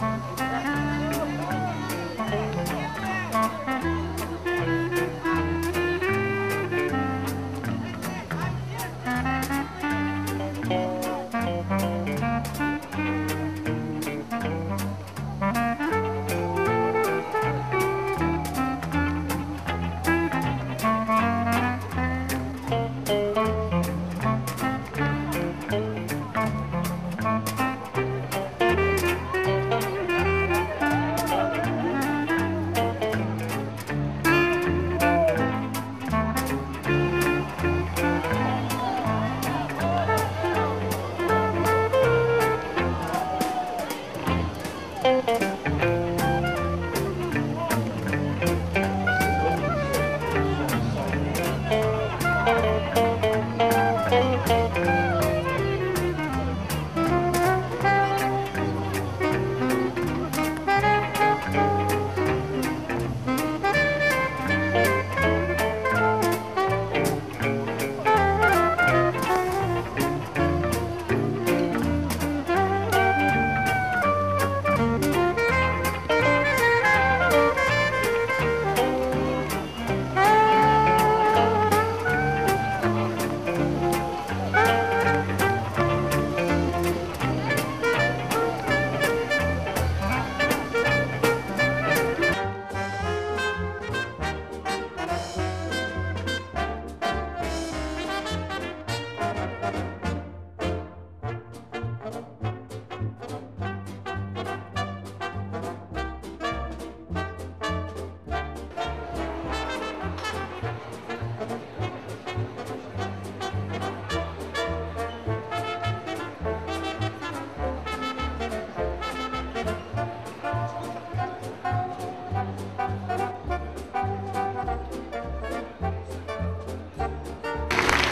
Uh-huh.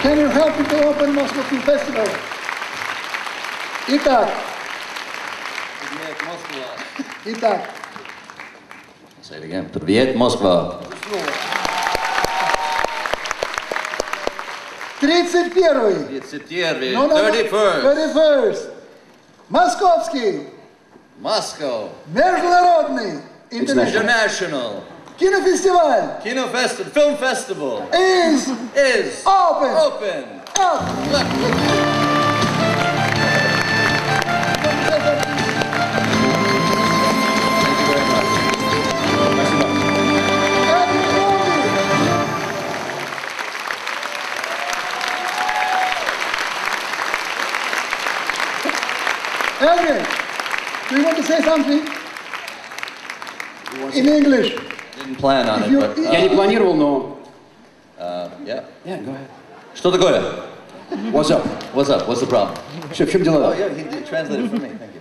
Can you help me to open Moscow Film Festival? Итак, Привет, Москва. итак, Say it again. Привет, Москва. 31 31, No, no, no. 31st. 31st. Московский Moscow. международный интернешнл International Kino Festival. Kino Festival. Film Festival. Is. Is. Open. Open. Open. Look. Thank you very much. Thank you. Henry, do you want to say something? in English? Я не uh, планировал, но... uh. Что такое? What's up? What's up? What's the problem? Что, в чем Oh you.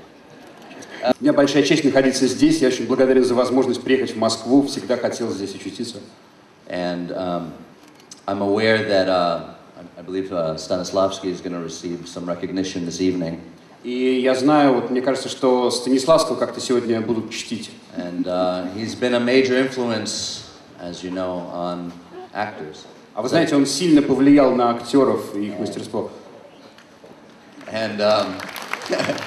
У меня большая честь находиться здесь. Я очень благодарен за возможность приехать в Москву. Всегда хотел здесь очутиться. And um, I'm aware that uh, I believe uh, Stanislavski is going to receive some recognition this evening. И я знаю, вот мне кажется, что Станиславского как-то сегодня будут чтить. And uh, he's been a major influence, as you know, on actors. А вы знаете, он сильно повлиял на актеров и их мастерство. And um,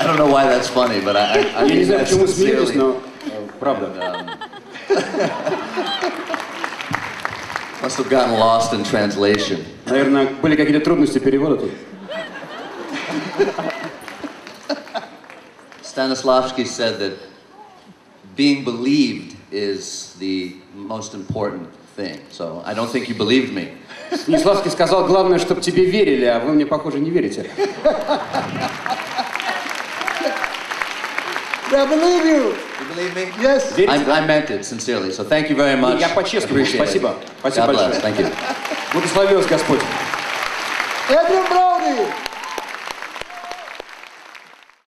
I don't know why that's funny, but I, I, I mean знаю, that почему смеетесь, sincerely. но э, правда. Must have gotten lost in translation. Наверное, были какие-то трудности перевода тут. Stanislavski said that being believed is the most important thing. So I don't think you believed me. Станиславский сказал, главное, чтобы тебе верили, а вы мне, похоже, не верите. I believe you. You believe me? Yes. I? I meant it sincerely. So thank you very much. Я по-честному. Appreciate it. Спасибо. Спасибо God bless. большое. Thank you. Благослови вас Господь. Adrian Brody.